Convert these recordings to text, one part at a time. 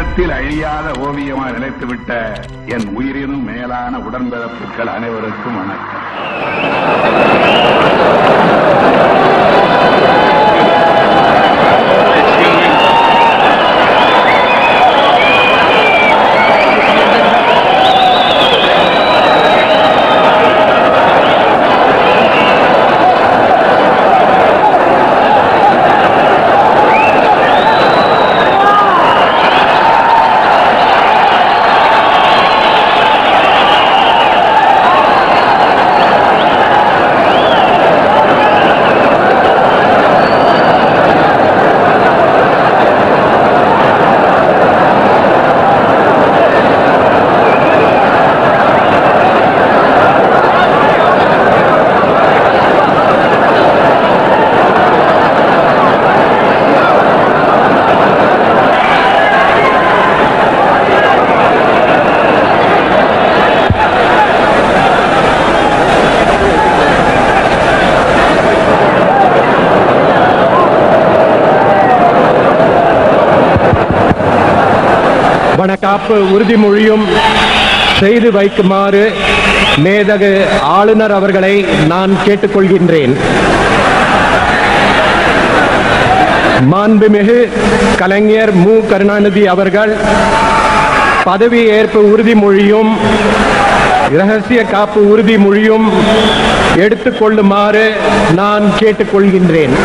அழியாத ஓவியமாக நிலைத்துவிட்ட என் உயிரினும் மேலான உடன்பிறப்புகள் அனைவருக்கும் வணக்கம். வணக்காப்பு உறுதிமொழியும் செய்து வைக்குமாறு மேதகு ஆளுநர் அவர்களை நான் கேட்டுக்கொள்கின்றேன். மாண்புமிகு கலைஞர் மு. கருணாநிதி அவர்கள் பதவி ஏற்பு உறுதிமொழியும் இரகசிய காப்பு உறுதிமொழியும் எடுத்துக்கொள்ளுமாறு நான் கேட்டுக்கொள்கின்றேன்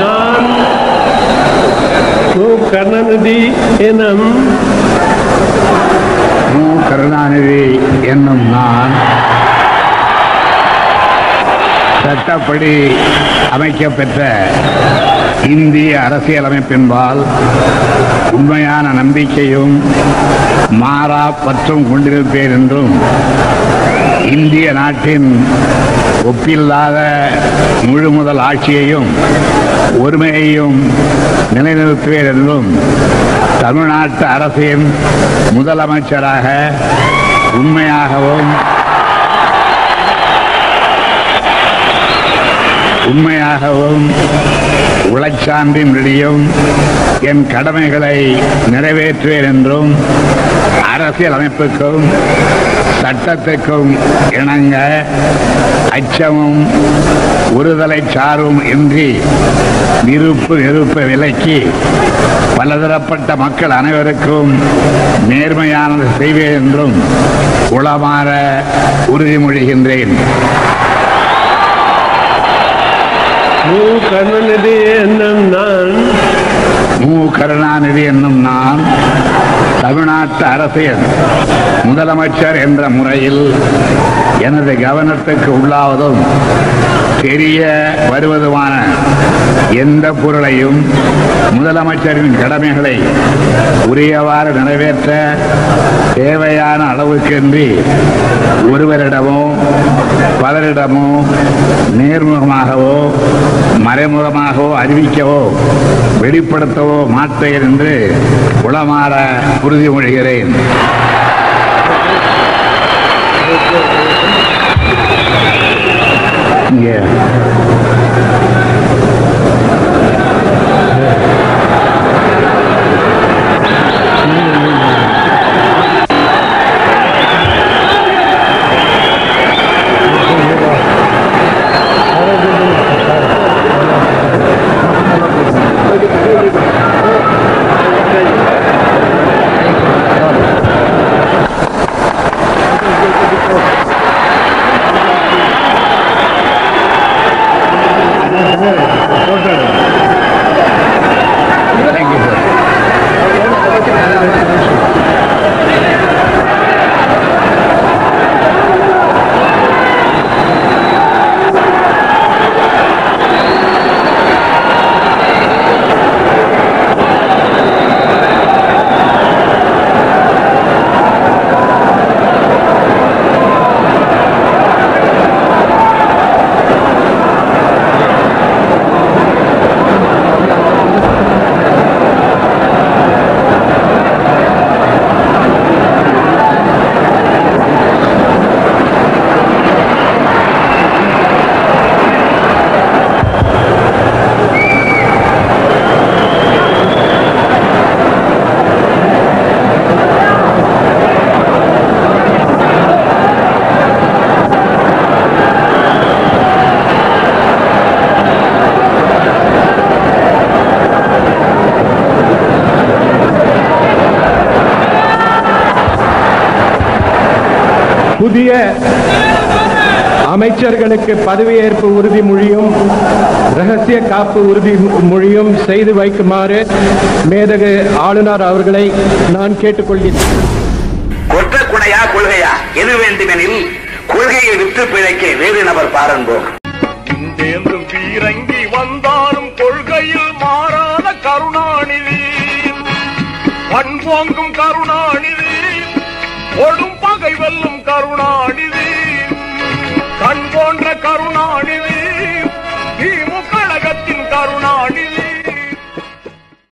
நான் மு கருணாநிதி எனும் மு கருணாநிதி என்னும் நான் சட்டப்படி அமைக்கப்பெற்ற இந்திய அரசியலமைப்பின்பால் உண்மையான நம்பிக்கையும் மாறா பற்றும் கொண்டிருப்பேன் என்றும் இந்திய நாட்டின் ஒப்பில்லாத முழு முதல் ஆட்சியையும் ஒருமையையும் நிலைநிறுத்துவேன் என்றும் தமிழ்நாட்டு அரசின் முதலமைச்சராக உண்மையாகவும் உண்மையாகவும் உழைச்சான்றின்படியும் என் கடமைகளை நிறைவேற்றுவேன் என்றும் அரசியல் அமைப்புக்கும் சட்டத்துக்கும் இணங்க அச்சமும் ஒருதலை சார்பும் இன்றி விருப்பு வெறுப்பு விலக்கி பலதரப்பட்ட மக்கள் அனைவருக்கும் நேர்மையானது செய்வேன் என்றும் உளமாற உறுதிமொழிகின்றேன் கருணாநிதி என்னும் நான் மு கருணாநிதி என்னும் நான் தமிழ்நாட்டு அரசியல் முதலமைச்சர் என்ற முறையில் எனது கவனத்துக்கு உள்ளாவதும் தெரிய வருவதுமான எந்த பொருளையும் முதலமைச்சரின் கடமைகளை உரியவாறு நிறைவேற்ற தேவையான அளவுக்கின்றி ஒருவரிடமோ பலரிடமோ நேர்முகமாகவோ மறைமுகமாகவோ அறிவிக்கவோ வெளிப்படுத்தவோ மாட்டேன் என்று உளமாற உறுதிமொழிகிறேன் இங்கே. புதிய அமைச்சர்களுக்கு பதவியேற்பு உறுதிமொழியும் ரகசிய காப்பு உறுதிமொழியும் செய்து வைக்குமாறு மேதகு ஆளுநர் அவர்களை நான் கேட்டுக்கொள்கிறேன். குடையா கொள்கையா? எது வேண்டுமெனில் கொள்கையை விற்று பிழைக்க வேறு நபர் தேர்ந்தும் பீரங்கி வந்தாலும் கொள்கையில் மாறாத கருணாநிதி. பண்போங்கும் கருணாநிதி. ஒழும் பகை வெல்லும் கருணாநிதி. கண் போன்ற கருணாநிதி. திமுக கழகத்தின் கருணாநிதி.